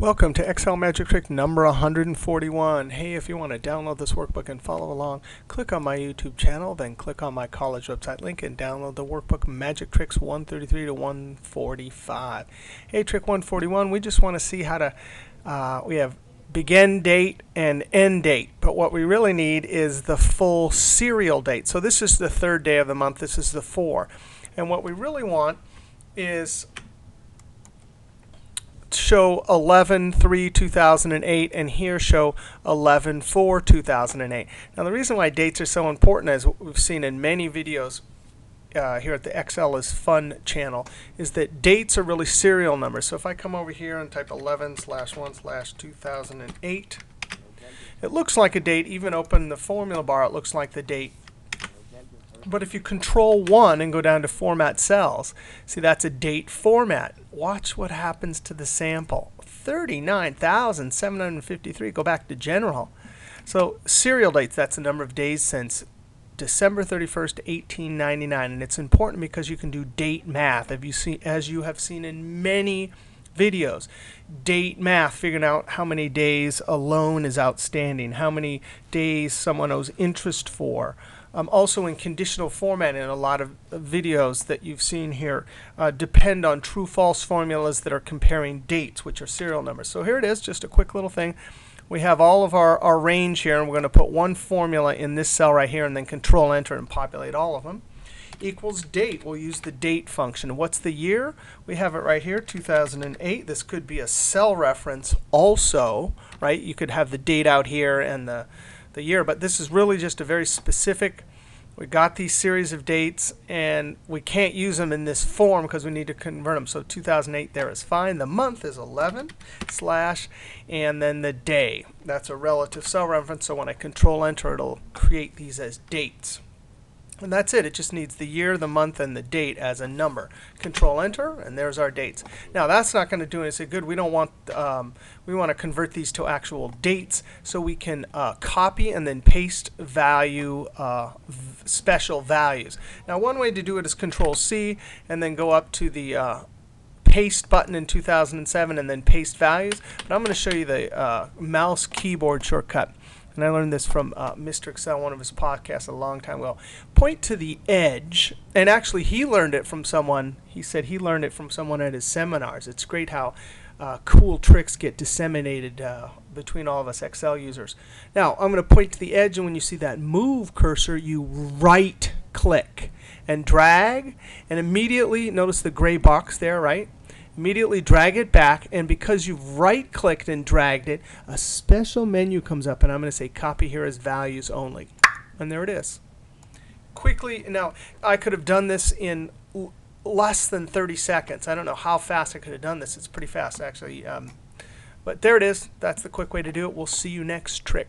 Welcome to Excel Magic Trick number 141. Hey, if you want to download this workbook and follow along, click on my YouTube channel, then click on my college website link and download the workbook Magic Tricks 133 to 145. Hey, trick 141, we just want to see how to, uh, we have begin date and end date, but what we really need is the full serial date. So this is the third day of the month, this is the 4. And what we really want is show 11-3-2008 and here show 11-4-2008. Now the reason why dates are so important as we've seen in many videos uh, here at the Excel is Fun channel is that dates are really serial numbers. So if I come over here and type 11 slash 1 slash 2008, it looks like a date. Even open the formula bar, it looks like the date but if you control 1 and go down to Format Cells, see that's a date format. Watch what happens to the sample. 39,753. Go back to General. So serial dates, that's the number of days since December 31st, 1899. And it's important because you can do date math, as you, see, as you have seen in many videos. Date math, figuring out how many days a loan is outstanding, how many days someone owes interest for. Um, also in conditional format in a lot of videos that you've seen here uh, depend on true-false formulas that are comparing dates, which are serial numbers. So here it is, just a quick little thing. We have all of our, our range here, and we're going to put one formula in this cell right here, and then Control Enter and populate all of them. Equals date. We'll use the date function. What's the year? We have it right here, 2008. This could be a cell reference also, right? You could have the date out here and the the year. But this is really just a very specific, we got these series of dates, and we can't use them in this form because we need to convert them. So 2008 there is fine. The month is 11 slash, and then the day. That's a relative cell reference. So when I control enter, it'll create these as dates. And that's it. It just needs the year, the month, and the date as a number. Control Enter, and there's our dates. Now that's not going to do anything good. We don't want um, we want to convert these to actual dates, so we can uh, copy and then paste value uh, special values. Now one way to do it is Control C, and then go up to the uh, paste button in 2007 and then paste values. But I'm going to show you the uh, mouse keyboard shortcut and I learned this from uh, Mr. Excel, one of his podcasts a long time ago. Point to the edge, and actually he learned it from someone. He said he learned it from someone at his seminars. It's great how uh, cool tricks get disseminated uh, between all of us Excel users. Now I'm going to point to the edge, and when you see that move cursor, you right click and drag, and immediately notice the gray box there, right? Immediately drag it back, and because you've right-clicked and dragged it, a special menu comes up, and I'm going to say copy here as values only. And there it is. Quickly, now I could have done this in less than 30 seconds. I don't know how fast I could have done this. It's pretty fast, actually. Um, but there it is. That's the quick way to do it. We'll see you next trick.